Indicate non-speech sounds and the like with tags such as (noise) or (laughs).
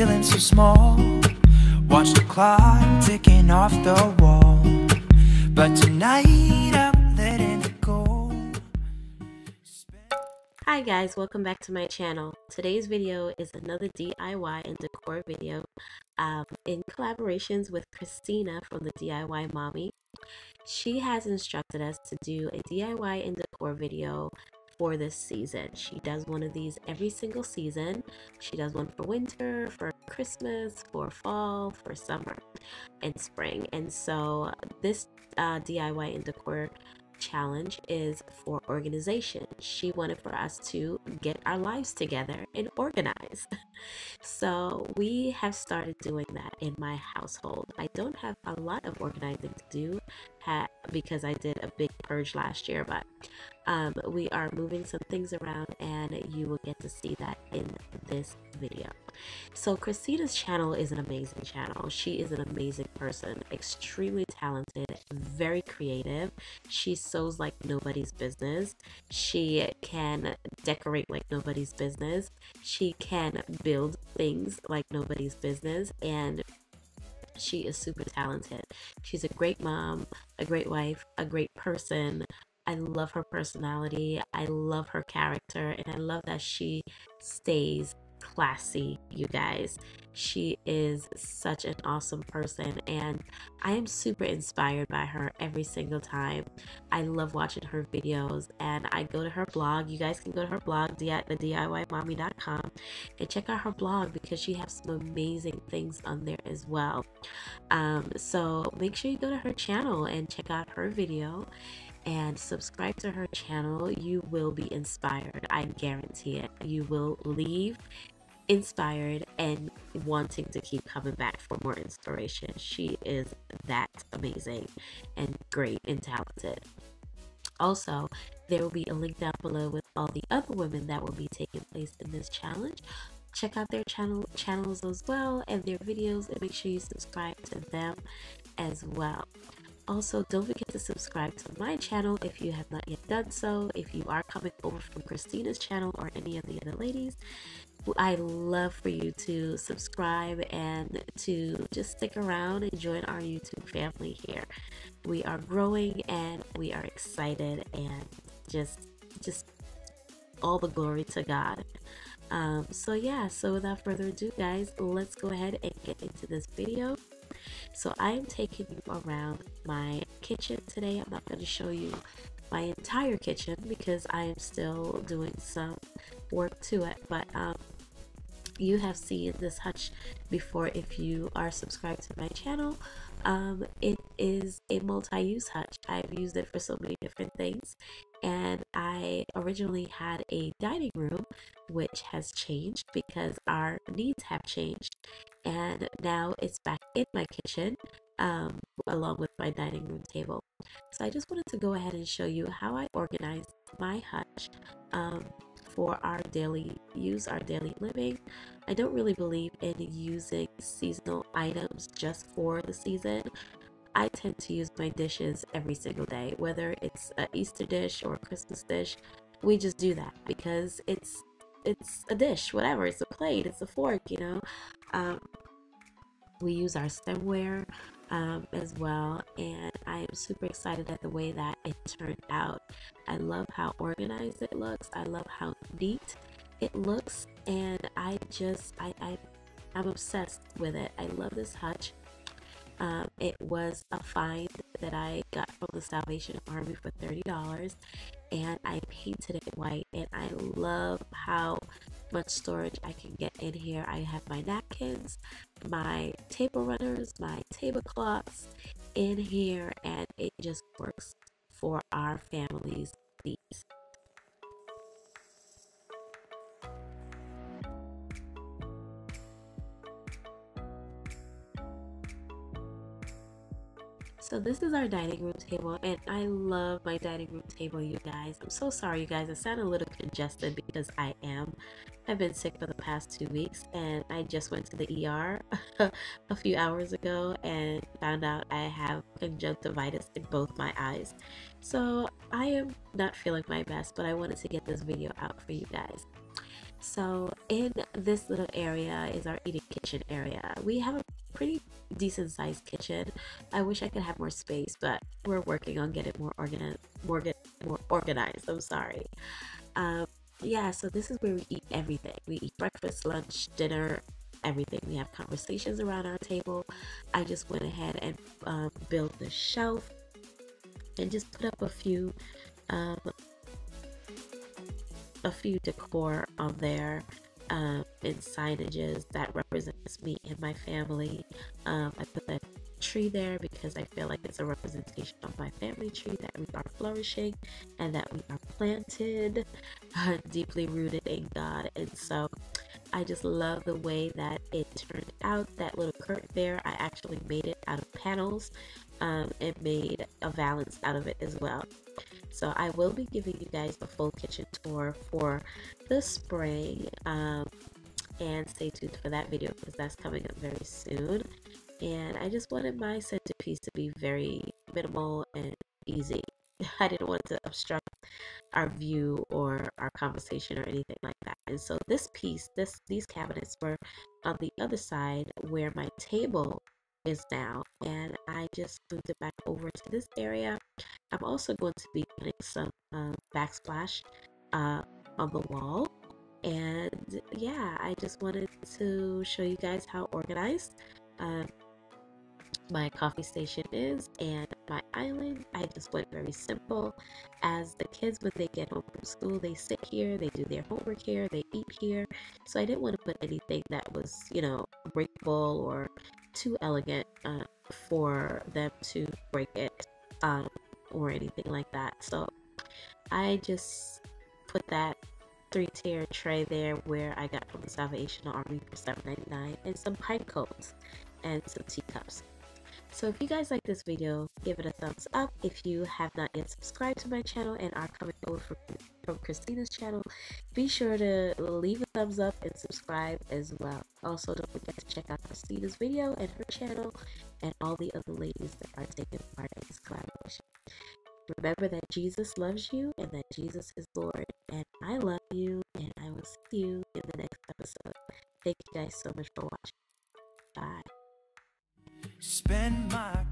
feeling so small. Watch the clock ticking off the wall. But tonight I'm letting it go. Hi guys, welcome back to my channel. Today's video is another DIY and decor video um, in collaborations with Christina from the DIY Mommy. She has instructed us to do a DIY and decor video for this season. She does one of these every single season. She does one for winter, for Christmas, for fall, for summer, and spring. And so this uh, DIY and decor challenge is for organization. She wanted for us to get our lives together and organize. (laughs) So we have started doing that in my household. I don't have a lot of organizing to do because I did a big purge last year, but um, we are moving some things around and you will get to see that in this video. So Christina's channel is an amazing channel. She is an amazing person, extremely talented, very creative. She sews like nobody's business. She can decorate like nobody's business. She can build things like nobody's business and she is super talented. She's a great mom, a great wife, a great person, I love her personality. I love her character. And I love that she stays classy, you guys. She is such an awesome person, and I am super inspired by her every single time. I love watching her videos, and I go to her blog. You guys can go to her blog, the DIYmommy.com, and check out her blog because she has some amazing things on there as well. Um, so make sure you go to her channel and check out her video and subscribe to her channel, you will be inspired. I guarantee it. You will leave inspired and wanting to keep coming back for more inspiration. She is that amazing and great and talented. Also, there will be a link down below with all the other women that will be taking place in this challenge. Check out their channel channels as well and their videos and make sure you subscribe to them as well. Also, don't forget to subscribe to my channel if you have not yet done so. If you are coming over from Christina's channel or any of the other ladies, I love for you to subscribe and to just stick around and join our YouTube family here. We are growing and we are excited and just just all the glory to God. Um, so yeah, so without further ado guys, let's go ahead and get into this video. So I am taking you around my kitchen today. I'm not going to show you my entire kitchen because I am still doing some work to it. But um, you have seen this hutch before if you are subscribed to my channel. Um, it is a multi-use hutch. I've used it for so many different things and I originally had a dining room which has changed because our needs have changed and now it's back in my kitchen um, along with my dining room table. So I just wanted to go ahead and show you how I organized my hutch um, for our daily use, our daily living. I don't really believe in using seasonal items just for the season. I tend to use my dishes every single day, whether it's an Easter dish or a Christmas dish. We just do that because it's it's a dish, whatever. It's a plate, it's a fork, you know. Um, we use our stemware um, as well, and I am super excited at the way that it turned out. I love how organized it looks. I love how neat it looks, and I just I, I I'm obsessed with it. I love this hutch. Um, it was a find that I got from the Salvation Army for $30 and I painted it white and I love how much storage I can get in here. I have my napkins, my table runners, my tablecloths in here and it just works for our family's needs. So this is our dining room table and I love my dining room table you guys. I'm so sorry you guys, I sound a little congested because I am. I've been sick for the past two weeks and I just went to the ER (laughs) a few hours ago and found out I have conjunctivitis in both my eyes. So I am not feeling my best but I wanted to get this video out for you guys. So in this little area is our eating kitchen area. We have a pretty decent sized kitchen. I wish I could have more space, but we're working on getting more organized. More, more organized. I'm sorry. Um, yeah, so this is where we eat everything. We eat breakfast, lunch, dinner, everything. We have conversations around our table. I just went ahead and um, built the shelf and just put up a few um, a few decor on there um, and signages that represents me and my family. Um, I put that tree there because I feel like it's a representation of my family tree that we are flourishing and that we are planted, uh, (laughs) deeply rooted in God. And so I just love the way that it turned out. That little curtain there, I actually made it out of panels um, and made a valance out of it as well. So I will be giving you guys a full kitchen tour for the spring. Um, and stay tuned for that video because that's coming up very soon. And I just wanted my centerpiece to be very minimal and easy. (laughs) I didn't want to obstruct our view or our conversation or anything like that. And so this piece, this these cabinets were on the other side where my table is now and I just moved it back over to this area. I'm also going to be putting some uh, backsplash uh, on the wall and yeah I just wanted to show you guys how organized um, my coffee station is and my island. I just went very simple. As the kids when they get home from school they sit here they do their homework here they eat here. So I didn't want to put anything that was you know breakable or too elegant uh, for them to break it um, or anything like that. So I just put that three tier tray there where I got from the Salvation Army for $7.99 and some pine cones and some teacups. So if you guys like this video, give it a thumbs up. If you have not yet subscribed to my channel and are coming over from, from Christina's channel, be sure to leave a thumbs up and subscribe as well. Also, don't forget to check out Christina's video and her channel and all the other ladies that are taking part in this collaboration. Remember that Jesus loves you and that Jesus is Lord. And I love you and I will see you in the next episode. Thank you guys so much for watching. Bye. Spend my